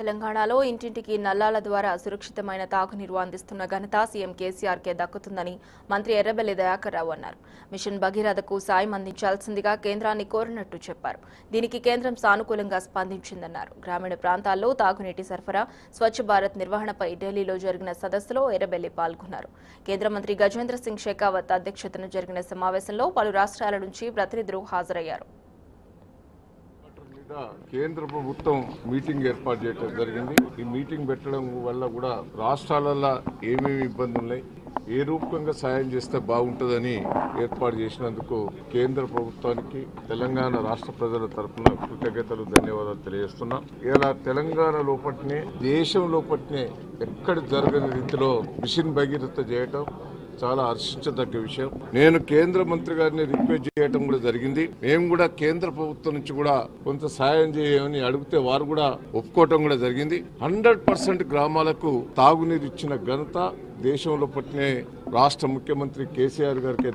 తెలంగాణలో ఇంటింటికి నల్లాల ద్వారా సురక్షితమైన తాగునీరు అందిస్తున్న ఘనత సీఎం కేసీఆర్కే దక్కుతుందని మంత్రి ఎర్రబెల్లి దయాకర్ రావు అన్నారు. మిషన్ భగీరథకు సాయం అందించాల్సిందిగా కేంద్రాన్ని కోరినట్టు చెప్పారు. దీనికి కేంద్రం సానుకూలంగా స్పందించిందన్నారు. గ్రామీణ ప్రాంతాల్లో తాగునీటి సరఫరా స్వచ్ఛ భారత్ నిర్వహణపై ఢిల్లీలో జరిగిన సదస్సులో ఎర్రబెల్లి పాల్గొన్నారు. కేంద్ర మంత్రి గజేంద్ర సింగ్ షెకావత్ అధ్యక్షతన జరిగిన సమావేశంలో పలు రాష్ట్రాల నుంచి ప్రతినిధులు హాజరయ్యారు. కేంద్ర ప్రభుత్వం మీటింగ్ ఏర్పాటు చేయడం జరిగింది. ఈ మీటింగ్ పెట్టడం వల్ల కూడా రాష్ట్రాలలో ఏమేమి ఇబ్బందులు ఉన్నాయి ఏ రూపంగా సాయం చేస్తే బాగుంటుందని ఏర్పాటు చేసినందుకు కేంద్ర ప్రభుత్వానికి తెలంగాణ రాష్ట్ర ప్రజల తరఫున కృతజ్ఞతలు ధన్యవాదాలు తెలియజేస్తున్నాం. ఇలా తెలంగాణ లోపట్నే దేశం లోపట్నే ఎక్కడ జరగని రీతిలో మిషన్ భగీరథ చేయటం చాలా హర్షించదగ్గ విషయం. నేను కేంద్ర మంత్రి గారిని రిక్వెస్ట్ చేయడం కూడా జరిగింది. మేము కూడా కేంద్ర ప్రభుత్వం నుంచి కూడా కొంత సాయం చేయమని అడిగితే వారు కూడా ఒప్పుకోవటం కూడా జరిగింది. హండ్రెడ్ పర్సెంట్ గ్రామాలకు తాగునీరు ఇచ్చిన ఘనత దేశంలో పట్టిన రాష్ట్ర ముఖ్యమంత్రి కేసీఆర్ గారికి